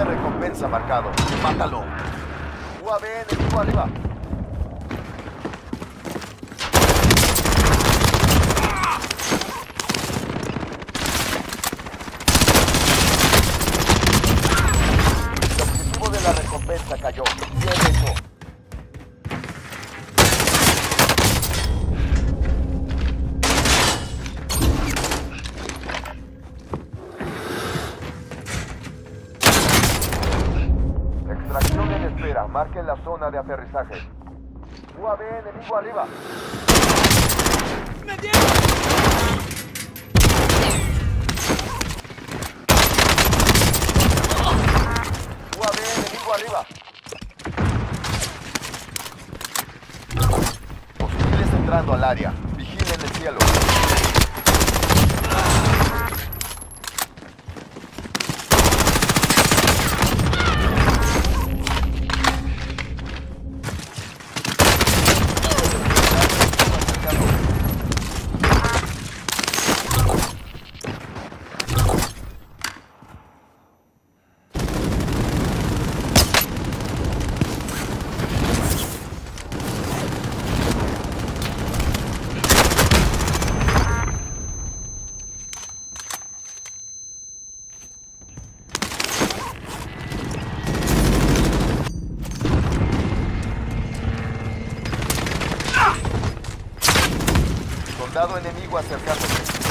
de recompensa marcado. Mátalo. UAV enemigo arriba. El objetivo de la recompensa cayó. Espera. Marquen la zona de aterrizaje. UAV enemigo arriba. UAV enemigo arriba. Hostiles entrando al área. Vigilen el cielo. Soldado enemigo acercándose.